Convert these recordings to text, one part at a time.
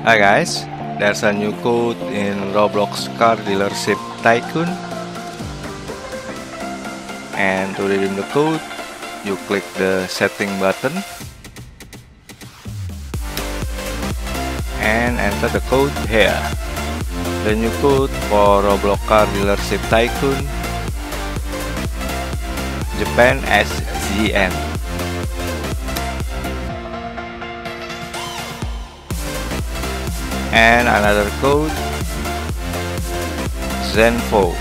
Hi guys, there's a new code in Roblox Car Dealership Tycoon. And to redeem the code you click the setting button. And enter the code here. The new code for Roblox Car Dealership Tycoon Japan SZN and another code Zenfo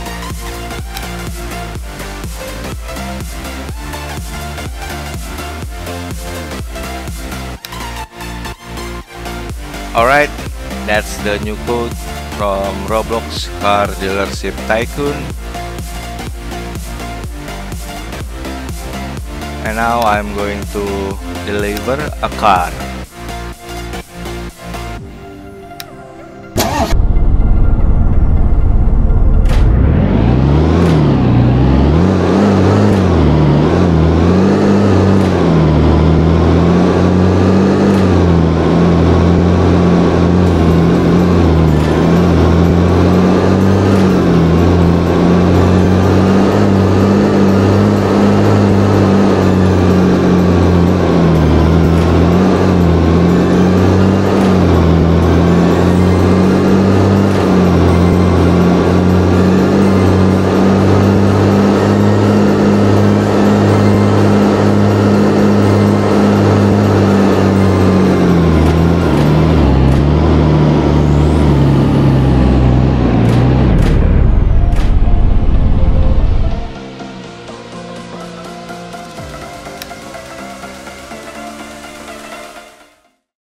Alright, that's the new code from Roblox Car Dealership Tycoon. And now I'm going to deliver a car.